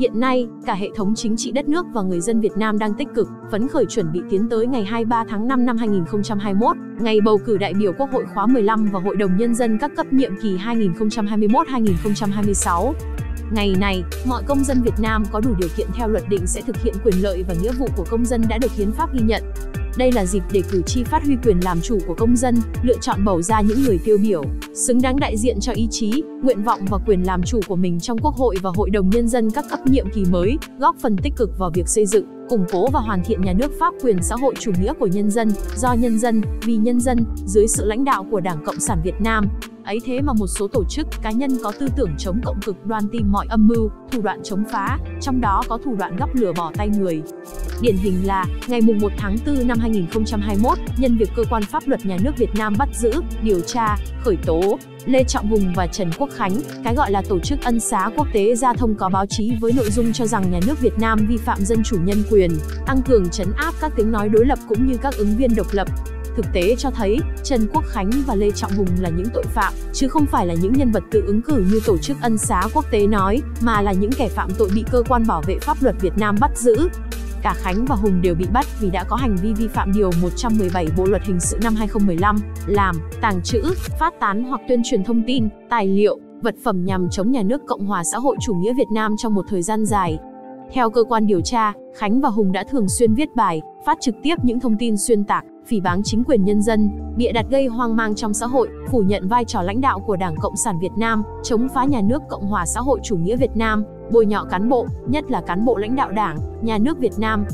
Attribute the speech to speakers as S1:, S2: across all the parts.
S1: Hiện nay, cả hệ thống chính trị đất nước và người dân Việt Nam đang tích cực, phấn khởi chuẩn bị tiến tới ngày 23 tháng 5 năm 2021, ngày bầu cử đại biểu Quốc hội khóa 15 và Hội đồng Nhân dân các cấp nhiệm kỳ 2021-2026. Ngày này, mọi công dân Việt Nam có đủ điều kiện theo luật định sẽ thực hiện quyền lợi và nghĩa vụ của công dân đã được hiến pháp ghi nhận. Đây là dịp để cử tri phát huy quyền làm chủ của công dân, lựa chọn bầu ra những người tiêu biểu, xứng đáng đại diện cho ý chí, nguyện vọng và quyền làm chủ của mình trong Quốc hội và Hội đồng Nhân dân các cấp nhiệm kỳ mới, góp phần tích cực vào việc xây dựng, củng cố và hoàn thiện nhà nước pháp quyền xã hội chủ nghĩa của nhân dân, do nhân dân, vì nhân dân, dưới sự lãnh đạo của Đảng Cộng sản Việt Nam. Ấy thế mà một số tổ chức, cá nhân có tư tưởng chống cộng cực đoan tìm mọi âm mưu, thủ đoạn chống phá, trong đó có thủ đoạn gắp lửa bỏ tay người. Điển hình là, ngày mùng 1 tháng 4 năm 2021, nhân việc cơ quan pháp luật nhà nước Việt Nam bắt giữ, điều tra, khởi tố, Lê Trọng Hùng và Trần Quốc Khánh, cái gọi là tổ chức ân xá quốc tế ra thông cáo báo chí với nội dung cho rằng nhà nước Việt Nam vi phạm dân chủ nhân quyền, tăng cường chấn áp các tiếng nói đối lập cũng như các ứng viên độc lập, Thực tế cho thấy, Trần Quốc Khánh và Lê Trọng Hùng là những tội phạm, chứ không phải là những nhân vật tự ứng cử như tổ chức ân xá quốc tế nói, mà là những kẻ phạm tội bị cơ quan bảo vệ pháp luật Việt Nam bắt giữ. Cả Khánh và Hùng đều bị bắt vì đã có hành vi vi phạm điều 117 Bộ luật hình sự năm 2015, làm, tàng trữ, phát tán hoặc tuyên truyền thông tin, tài liệu, vật phẩm nhằm chống nhà nước Cộng hòa xã hội chủ nghĩa Việt Nam trong một thời gian dài. Theo cơ quan điều tra, Khánh và Hùng đã thường xuyên viết bài, phát trực tiếp những thông tin xuyên tạc, phỉ báng chính quyền nhân dân, bịa đặt gây hoang mang trong xã hội, phủ nhận vai trò lãnh đạo của Đảng Cộng sản Việt Nam, chống phá nhà nước Cộng hòa xã hội chủ nghĩa Việt Nam, bôi nhọ cán bộ, nhất là cán bộ lãnh đạo Đảng, nhà nước Việt Nam.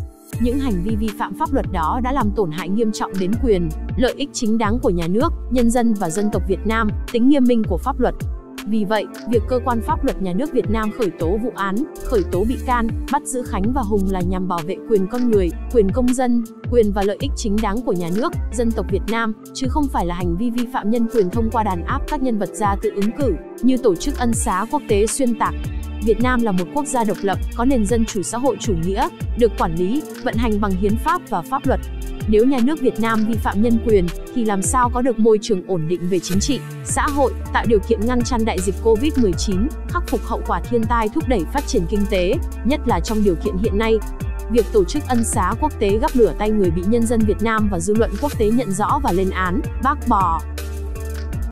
S1: Những hành vi vi phạm pháp luật đó đã làm tổn hại nghiêm trọng đến quyền, lợi ích chính đáng của nhà nước, nhân dân và dân tộc Việt Nam, tính nghiêm minh của pháp luật. Vì vậy, việc cơ quan pháp luật nhà nước Việt Nam khởi tố vụ án, khởi tố bị can, bắt giữ Khánh và Hùng là nhằm bảo vệ quyền con người, quyền công dân, quyền và lợi ích chính đáng của nhà nước, dân tộc Việt Nam, chứ không phải là hành vi vi phạm nhân quyền thông qua đàn áp các nhân vật ra tự ứng cử, như tổ chức ân xá quốc tế xuyên tạc. Việt Nam là một quốc gia độc lập, có nền dân chủ xã hội chủ nghĩa, được quản lý, vận hành bằng hiến pháp và pháp luật. Nếu nhà nước Việt Nam vi phạm nhân quyền, thì làm sao có được môi trường ổn định về chính trị, xã hội, tạo điều kiện ngăn chặn đại dịch Covid-19, khắc phục hậu quả thiên tai thúc đẩy phát triển kinh tế, nhất là trong điều kiện hiện nay. Việc tổ chức ân xá quốc tế gắp lửa tay người bị nhân dân Việt Nam và dư luận quốc tế nhận rõ và lên án, bác bỏ,